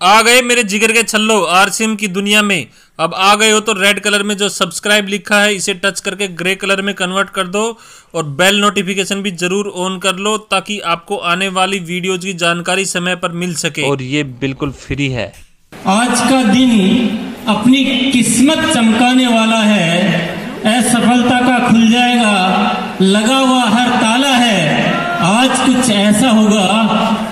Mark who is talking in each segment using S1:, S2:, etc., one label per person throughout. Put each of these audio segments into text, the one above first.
S1: आ गए मेरे जिगर के छल्लो आरसीएम की दुनिया में। अब आ गए हो तो रेड कलर में जो सब्सक्राइब लिखा है इसे टच करके ग्रे कलर में कन्वर्ट कर दो और बेल नोटिफिकेशन भी ज़रूर ऑन कर लो ताकि आपको आने वाली वीडियोज़ की जानकारी समय पर मिल सके। और ये बिल्कुल फ्री है।
S2: आज का दिन अपनी किस्मत चमकाने वाला है। असफलता का खुल जाएगा लगा हुआ हर ताला है। आज कुछ ऐसा होगा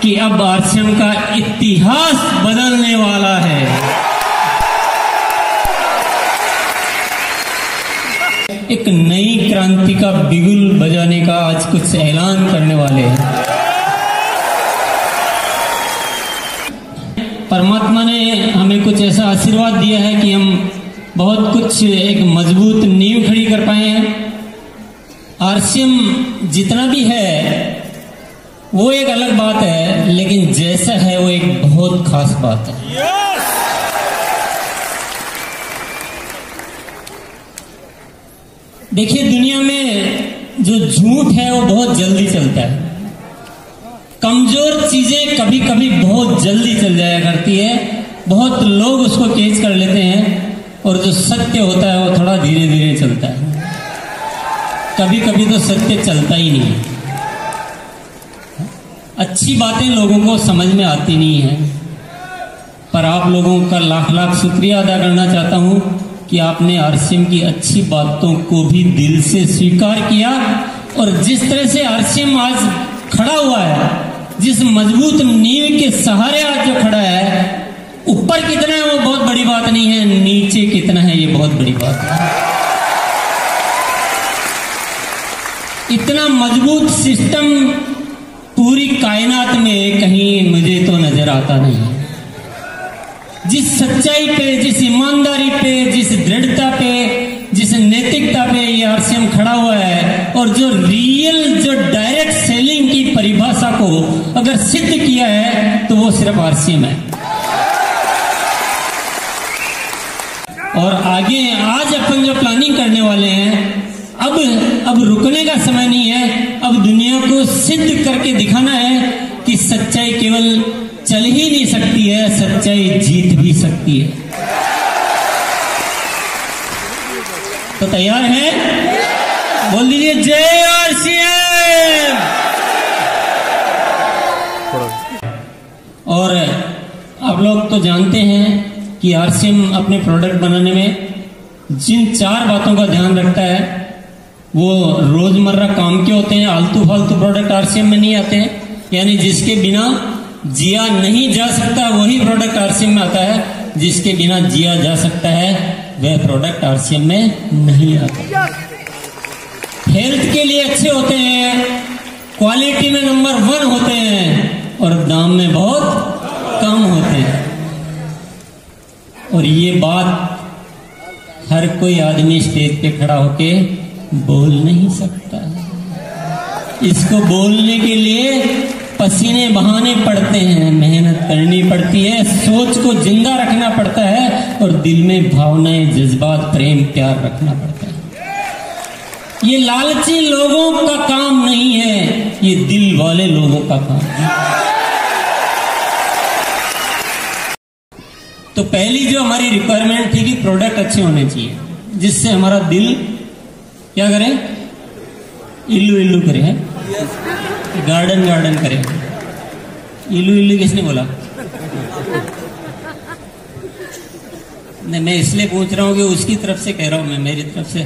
S2: कि अब आरसीएम का इतिहास बदलने वाला है। एक नई क्रांति का बिगुल बजाने का आज कुछ ऐलान करने वाले हैं। परमात्मा ने हमें कुछ ऐसा आशीर्वाद दिया है कि हम बहुत कुछ एक मज़बूत नींव खड़ी कर पाए हैं। आरसीएम जितना भी है वो एक अलग बात है, लेकिन जैसा है वो एक बहुत खास बात है। देखिए, दुनिया में जो झूठ है, वो बहुत जल्दी चलता है। कमज़ोर चीज़ें कभी कभी बहुत जल्दी चल जाया करती है। बहुत लोग उसको केच कर लेते हैं, और जो सत्य होता है, वो थोड़ा धीरे धीरे चलता है। कभी कभी तो सत्य चलता ही नहीं अच्छी बातें लोगों को समझ में आती नहीं है। पर आप लोगों का लाख लाख शुक्रिया अदा करना चाहता हूँ कि आपने आरसीएम की अच्छी बातों को भी दिल से स्वीकार किया और जिस तरह से आरसीएम आज खड़ा हुआ है, जिस मज़बूत नींव के सहारे आज जो खड़ा है, ऊपर कितना है वो बहुत बड़ी बात नहीं है, नीचे कितना है ये बहुत बड़ी बात है। इतना मज़बूत सिस्टम पूरी कायनात में कहीं मुझे तो नज़र आता नहीं। जिस सच्चाई पे, जिस ईमानदारी पे, जिस दृढ़ता पे, जिस नैतिकता पे ये आरसीएम खड़ा हुआ है, और जो रियल जो डायरेक्ट सेलिंग की परिभाषा को अगर सिद्ध किया है तो वो सिर्फ़ आरसीएम है। और आगे, आज अपन जो प्लानिंग करने वाले हैं, अब अब रुकने का समय नहीं है। अब दुनिया को सिद्ध करके दिखाना है कि सच्चाई केवल चल ही नहीं सकती है, सच्चाई जीत भी सकती है। तो तैयार है? बोल दीजिए, जय और सीएम! और आप लोग तो जानते हैं कि आरसीएम अपने प्रोडक्ट बनाने में जिन चार बातों का ध्यान रखता है वो रोज़मर्रा काम के होते हैं, आलतू फालतू प्रोडक्ट आरसीएम में नहीं आते यानी जिसके बिना जिया नहीं जा सकता, वही प्रोडक्ट आरसीएम में आता है। जिसके बिना जिया जा सकता है, वह प्रोडक्ट आरसीएम में नहीं आता। हेल्थ के लिए अच्छे होते हैं क्वालिटी में नंबर वन होते हैं, और दाम में बहुत कम होते हैं। और ये बात हर कोई आदमी स्टेज पे खड़ा होके बोल नहीं सकता। इसको बोलने के लिए पसीने बहाने पड़ते हैं, मेहनत करनी पड़ती है, सोच को ज़िंदा रखना पड़ता है और दिल में भावनाएँ, जज्बात, प्रेम, प्यार रखना पड़ता है। ये लालची लोगों का काम नहीं है, ये दिल वाले लोगों का काम है। तो पहली जो हमारी रिक्वायरमेंट थी कि प्रोडक्ट अच्छे होने चाहिए, जिससे हमारा दिल क्या करे? इल्लू इल्लू करे, है? गार्डन गार्डन करें। इल्लू इल्लू किसने बोला? नहीं, मैं इसलिए पूछ रहा हूँ कि उसकी तरफ़ से कह रहा हूँ मैं, मेरी तरफ़ से।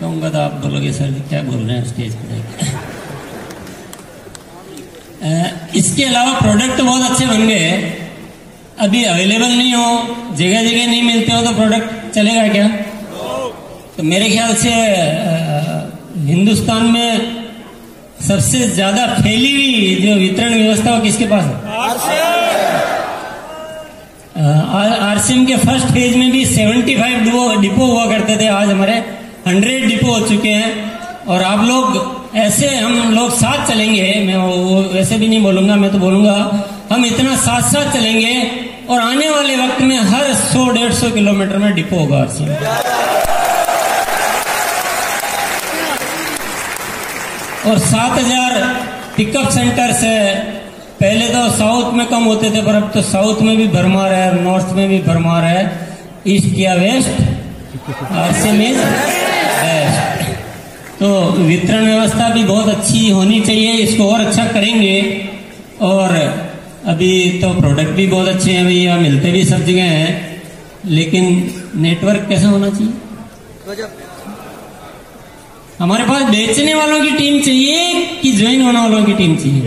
S2: कहूँगा तो आप बोलोगे, सर क्या बोल रहे हैं स्टेज पर इसके अलावा प्रोडक्ट बहुत अच्छे बन गए अभी अवेलेबल नहीं हो जगह जगह नहीं मिलते हो तो प्रोडक्ट चलेगा क्या? तो मेरे ख्याल से हिंदुस्तान में सबसे ज़्यादा फैली हुई जो वितरण व्यवस्था हो किसके पास है? आरसीएम के फ़र्स्ट फ़ेज़ में भी 75 डिपो डिपो हुआ करते थे। आज हमारे 100 डिपो हो चुके हैं और आप लोग ऐसे, हम लोग साथ चलेंगे। मैं वो वैसे भी नहीं बोलूँगा, मैं तो बोलूँगा, हम इतना साथ साथ चलेंगे और आने वाले वक्त में हर 100 डेढ़ सौ किलोमीटर में डिपो होगा आरसीएम। और 7000 पिकअप सेंटर्स है पहले तो साउथ में कम होते थे, पर अब तो साउथ में भी भरमार है नॉर्थ में भी भरमार है। ईस्ट या वेस्ट आरसीएम इज़ बेस्ट तो वितरण व्यवस्था भी बहुत अच्छी होनी चाहिए, इसको और अच्छा करेंगे। और अभी तो प्रोडक्ट भी बहुत अच्छे हैं भैया मिलते भी सब जगह हैं। लेकिन नेटवर्क कैसा होना चाहिए? हमारे पास बेचने वालों की टीम चाहिए कि ज्वाइन होने वालों की टीम चाहिए?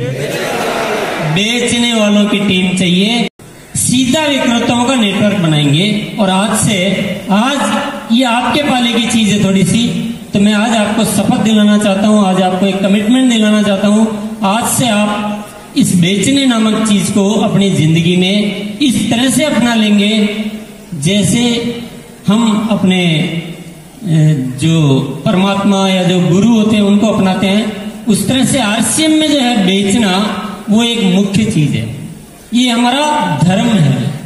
S2: बेचने वालों की टीम चाहिए। सीधा विक्रेताओं का नेटवर्क बनाएँगे। और आज से, आज ये आपके पाले की चीज़ है थोड़ी सी। तो मैं आज आपको शपथ दिलाना चाहता हूँ, आज आपको एक कमिटमेंट दिलाना चाहता हूँ। आज से आप इस बेचने नामक चीज़ को अपनी ज़िंदगी में इस तरह से अपना लेंगे जैसे हम अपने जो परमात्मा या जो गुरु होते हैं, उनको अपनाते हैं। उस तरह से आरसीएम में जो है बेचना, वो एक मुख्य चीज़ है। ये हमारा धर्म है।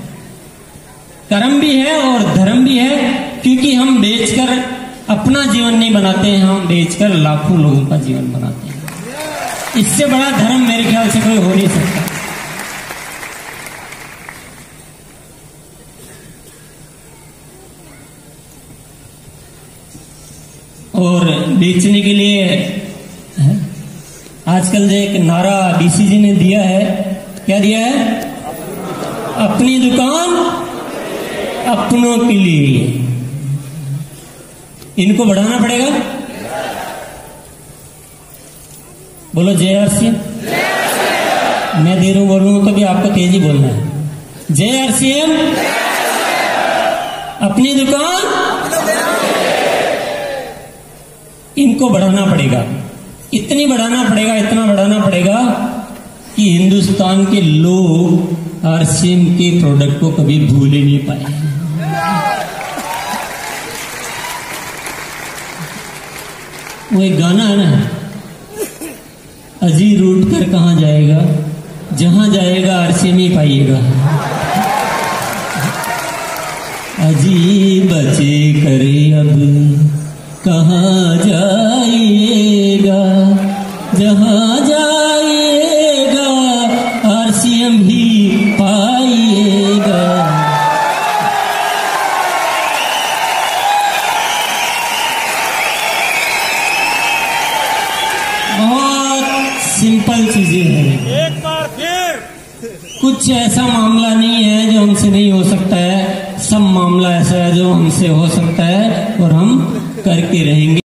S2: कर्म भी है और धर्म भी है, क्योंकि हम बेचकर अपना जीवन नहीं बनाते हैं, हम बेचकर लाखों लोगों का जीवन बनाते हैं। इससे बड़ा धर्म मेरे ख्याल से कोई हो नहीं सकता। और बेचने के लिए आजकल जो एक नारा डीसीजी ने दिया है, क्या दिया है? अपनी दुकान अपनों के लिए। इनको बढ़ाना पड़ेगा? बोलो, जय आर सी मैं देर बोल रहा हूँ तो भी आपको तेज़ी बोलना है। जय आर सी एम। अपनी दुकान इनको बढ़ाना पड़ेगा। इतनी बढ़ाना पड़ेगा, इतना बढ़ाना पड़ेगा कि हिंदुस्तान के लोग आरसीएम के प्रोडक्ट को कभी भूल ही नहीं पाए। वो एक गाना है ना? अजी रूट कर कहा जाएगा? जहाँ जाएगा, आरसीएम ही पाइएगा। अजी बचे करे भी पाइएगा। बहुत सिंपल चीज़ें हैं।
S3: एक बार फिर।
S2: कुछ ऐसा मामला नहीं है जो हमसे नहीं हो सकता है। सब मामला ऐसा है जो हमसे हो सकता है और हम करके रहेंगे।